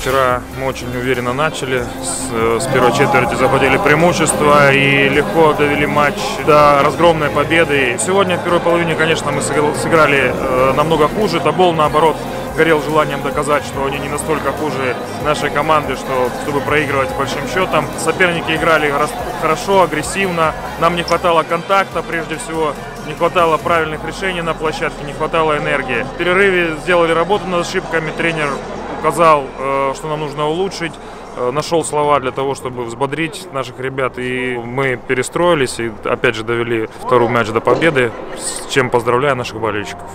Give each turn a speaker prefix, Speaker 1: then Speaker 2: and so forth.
Speaker 1: Вчера мы очень уверенно начали. С, с первой четверти захватили преимущество и легко довели матч до разгромной победы. Сегодня в первой половине, конечно, мы сыграли э, намного хуже. Тобол, наоборот, горел желанием доказать, что они не настолько хуже нашей команды, что, чтобы проигрывать большим счетом. Соперники играли хорошо, агрессивно. Нам не хватало контакта, прежде всего. Не хватало правильных решений на площадке, не хватало энергии. В перерыве сделали работу над ошибками. Тренер указал, э, что нам нужно улучшить, э, нашел слова для того, чтобы взбодрить наших ребят, и мы перестроились и опять же довели второй мяч до победы, с чем поздравляю наших болельщиков.